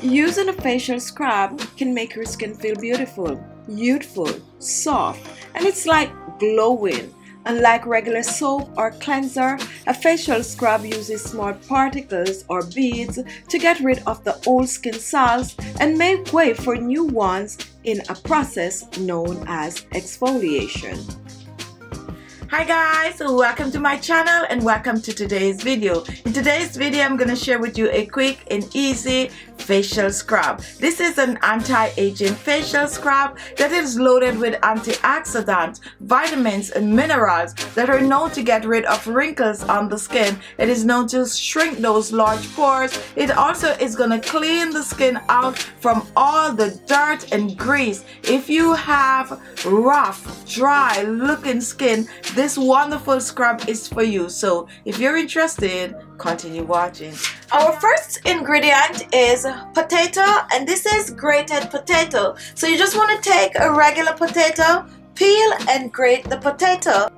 Using a facial scrub can make your skin feel beautiful, youthful, soft, and it's like glowing. Unlike regular soap or cleanser, a facial scrub uses small particles or beads to get rid of the old skin cells and make way for new ones in a process known as exfoliation. Hi guys, welcome to my channel and welcome to today's video. In today's video, I'm going to share with you a quick and easy facial scrub. This is an anti-aging facial scrub that is loaded with antioxidants, vitamins and minerals that are known to get rid of wrinkles on the skin. It is known to shrink those large pores. It also is going to clean the skin out from all the dirt and grease. If you have rough, dry looking skin, this wonderful scrub is for you. So if you're interested, continue watching. Our first ingredient is potato and this is grated potato. So you just want to take a regular potato, peel and grate the potato.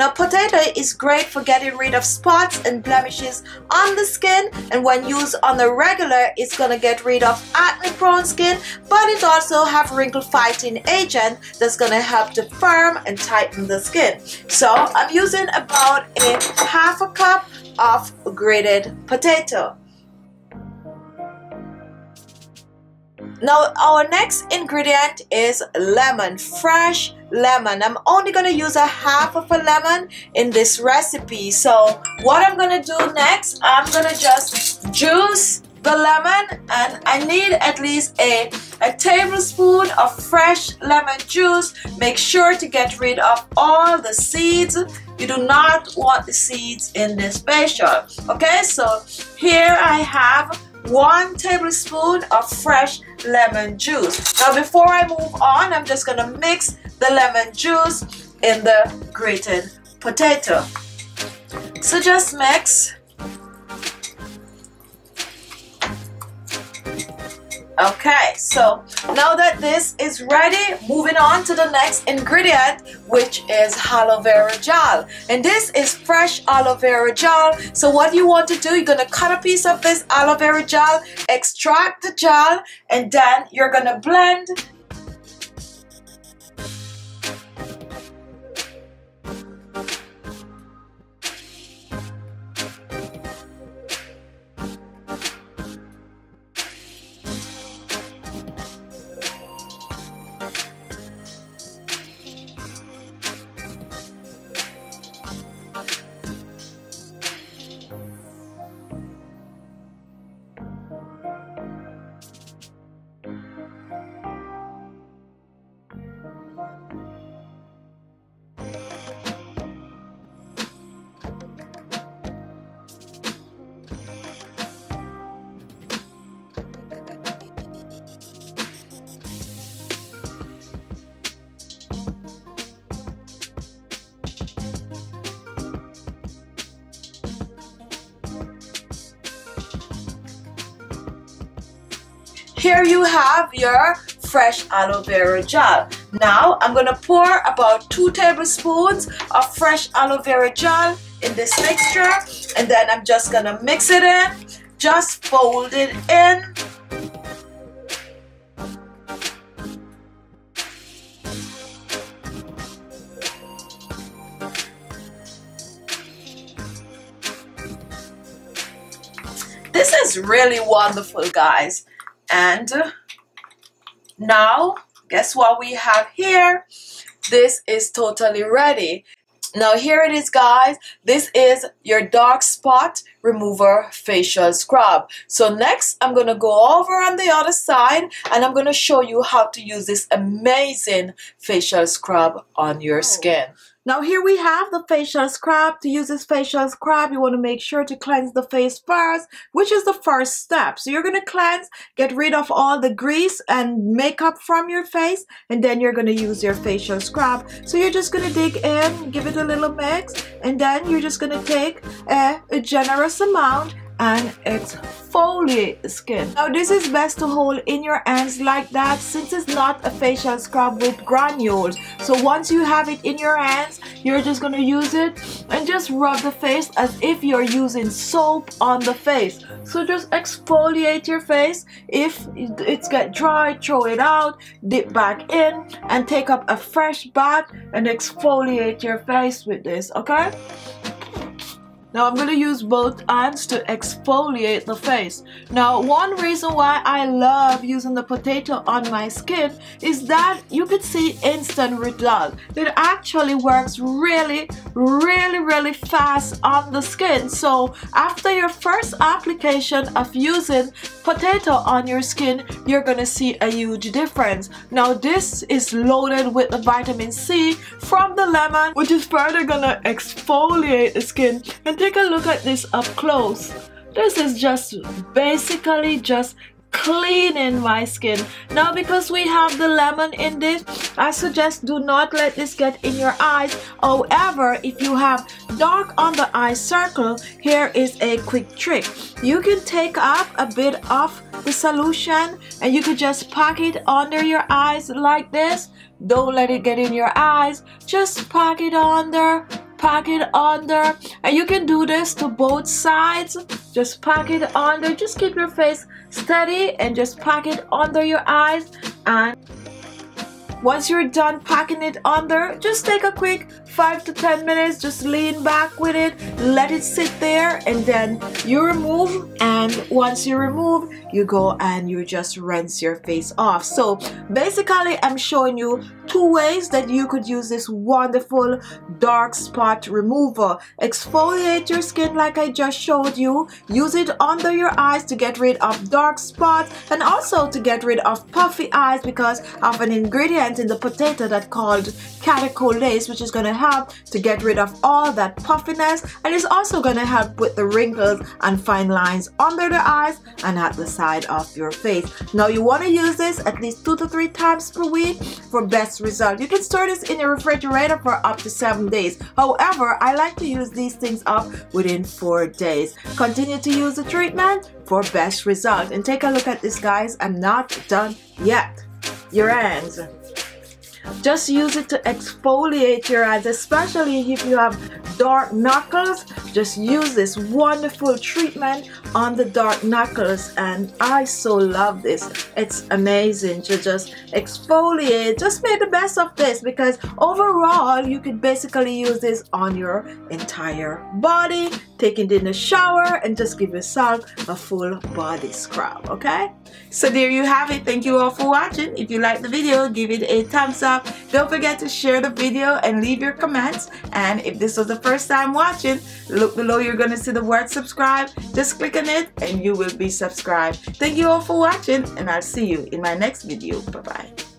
Now potato is great for getting rid of spots and blemishes on the skin and when used on the regular it's gonna get rid of acne prone skin but it also have wrinkle fighting agent that's gonna help to firm and tighten the skin. So I'm using about a half a cup of grated potato. Now our next ingredient is lemon, fresh lemon. I'm only to use a half of a lemon in this recipe. So what I'm to do next, I'm to just juice the lemon and I need at least a, a tablespoon of fresh lemon juice. Make sure to get rid of all the seeds. You do not want the seeds in this facial. Okay, so here I have one tablespoon of fresh lemon juice. Now before I move on, I'm just gonna mix the lemon juice in the grated potato. So just mix Okay, so now that this is ready, moving on to the next ingredient, which is aloe vera gel. And this is fresh aloe vera gel. So what you want to do, you're to cut a piece of this aloe vera gel, extract the gel, and then you're to blend Here you have your fresh aloe vera gel. Now I'm to pour about 2 tablespoons of fresh aloe vera gel in this mixture and then I'm just to mix it in. Just fold it in. This is really wonderful guys and now guess what we have here? This is totally ready. Now here it is guys. This is your dark spot remover facial scrub. So next I'm gonna go over on the other side and I'm gonna show you how to use this amazing facial scrub on your oh. skin Now here we have the facial scrub. To use this facial scrub, you want to make sure to cleanse the face first, which is the first step. So you're going to cleanse, get rid of all the grease and makeup from your face, and then you're going to use your facial scrub. So you're just going to dig in, give it a little mix, and then you're just going to take a, a generous amount and exfoliate skin. Now this is best to hold in your hands like that since it's not a facial scrub with granules. So once you have it in your hands, you're just to use it and just rub the face as if you're using soap on the face. So just exfoliate your face. If it's get dry, throw it out, dip back in and take up a fresh bath and exfoliate your face with this, okay? Now I'm going to use both hands to exfoliate the face. Now one reason why I love using the potato on my skin is that you could see instant result. It actually works really, really, really fast on the skin. So after your first application of using potato on your skin, you're going to see a huge difference. Now this is loaded with the vitamin C from the lemon, which is further going to exfoliate the skin and take a look at this up close. This is just basically just cleaning my skin. Now because we have the lemon in this I suggest do not let this get in your eyes. However if you have dark on the eye circle here is a quick trick. You can take up a bit of the solution and you could just pack it under your eyes like this. Don't let it get in your eyes. Just pack it under pack it under. And you can do this to both sides. Just pack it under. Just keep your face steady and just pack it under your eyes. And once you're done packing it under, just take a quick 5 to 10 minutes, just lean back with it, let it sit there, and then you remove. And once you remove, you go and you just rinse your face off. So basically, I'm showing you two ways that you could use this wonderful dark spot remover. Exfoliate your skin like I just showed you. Use it under your eyes to get rid of dark spots and also to get rid of puffy eyes because of an ingredient in the potato that called catecholase which is going to help to get rid of all that puffiness and it's also going to help with the wrinkles and fine lines under the eyes and at the side of your face. Now you want to use this at least two to three times per week for best result. You can store this in your refrigerator for up to seven days. However, I like to use these things up within four days. Continue to use the treatment for best result. And take a look at this guys, I'm not done yet. Your hands. Just use it to exfoliate your eyes, especially if you have dark knuckles. Just use this wonderful treatment on the dark knuckles and I so love this. It's amazing to just exfoliate. Just make the best of this because overall you could basically use this on your entire body take it in the shower and just give yourself a full body scrub okay? So there you have it. Thank you all for watching. If you like the video give it a thumbs up. Don't forget to share the video and leave your comments. And if this was the first time watching look below. You're gonna see the word subscribe. Just click on it and you will be subscribed. Thank you all for watching and I'll see you in my next video. Bye bye